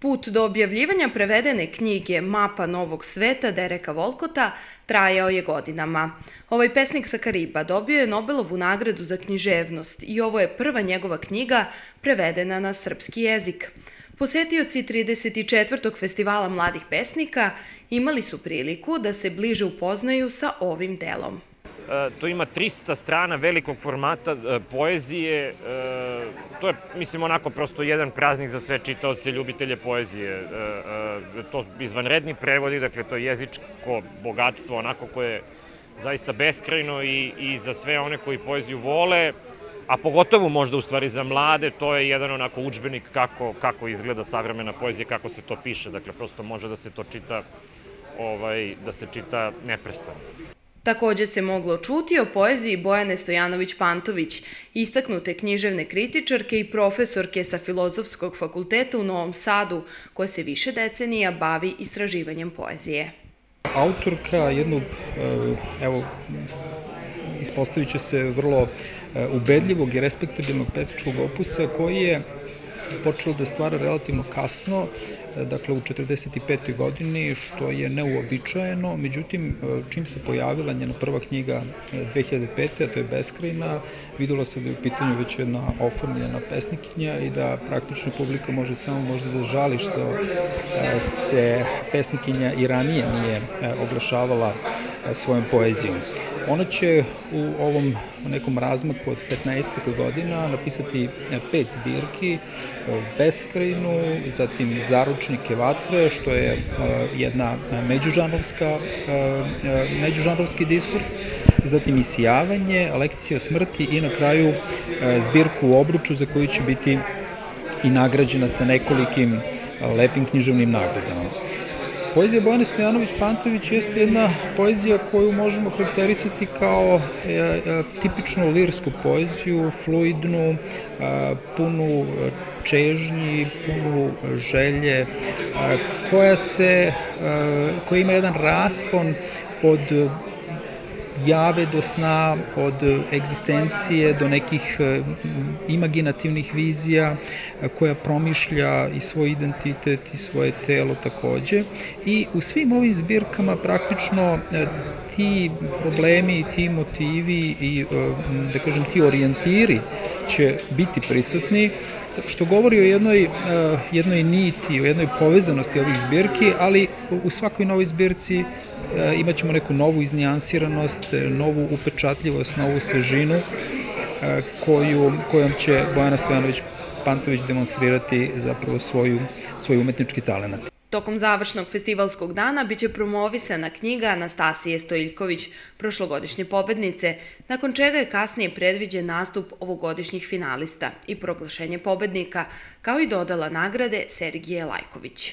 Put do objavljivanja prevedene knjige Mapa Novog sveta Dereka Volkota trajao je godinama. Ovaj pesnik sa Kariba dobio je Nobelovu nagradu za književnost i ovo je prva njegova knjiga prevedena na srpski jezik. Posetioci 34. festivala mladih pesnika imali su priliku da se bliže upoznaju sa ovim delom. E, to ima 300 strana velikog formata e, poezije. E, to je, mislim, onako prosto jedan praznik za sve čitaoce, ljubitelje poezije. To izvanredni prevodi, dakle, to je jezičko bogatstvo, onako koje je zaista beskrajno i, i za sve one koji poeziju vole, a pogotovo možda u stvari za mlade, to je jedan onako učbenik kako, kako izgleda savremena poezija, kako se to piše. Dakle, prosto može da se to čita, ovaj, da se čita neprestano. Takođe se moglo čuti o poeziji Bojane Stojanović-Pantović, istaknute književne kritičarke i profesorke sa Filozofskog fakulteta u Novom Sadu, koja se više decenija bavi istraživanjem poezije. Autorka jednog, eh, evo, ispostavit će se vrlo eh, ubedljivog i respektabilnog pesničkog opusa koji je počelo da stvara relativno kasno, e, dakle u 45. godini, što je neuobičajeno, međutim, e, čim se pojavila njena prva knjiga 2005. E, a to je Beskrajna, videlo se da je u pitanju već jedna oformljena pesnikinja i da praktično publika može samo možda da žali što se pesnikinja i ranije nije oglašavala svojom poezijom. Ona će u ovom nekom razmaku od 15. godina napisati e, pet zbirki, e, Beskrajnu, zatim Zaručnike vatre, što je e, jedna međužanrovska, međužanrovski diskurs, zatim Isijavanje, Lekcija o smrti i na kraju zbirku u obruču za koju će biti i nagrađena sa nekolikim lepim književnim nagradama. Poezija Bojane Stojanović-Pantović jeste jedna poezija koju možemo karakterisati kao e, e, tipičnu lirsku poeziju, fluidnu, e, punu čežnji, punu želje, koja se, koja ima jedan raspon od jave do sna, od egzistencije do nekih e, imaginativnih vizija e, koja promišlja i svoj identitet i svoje telo takođe. I u svim ovim zbirkama praktično e, ti problemi, ti motivi i da kažem ti orijentiri će biti prisutni što govori o jednoj, jednoj niti, o jednoj povezanosti ovih zbirki, ali u svakoj novoj zbirci E, imaćemo neku novu iznijansiranost, e, novu upečatljivost, novu svežinu e, koju, kojom će Bojana Stojanović Pantović demonstrirati zapravo svoju, svoj umetnički talent. Tokom završnog festivalskog dana biće promovisana knjiga Anastasije Stojiljković, prošlogodišnje pobednice, nakon čega je kasnije predviđen nastup ovogodišnjih finalista i proglašenje pobednika, kao i dodala nagrade Sergije Lajković.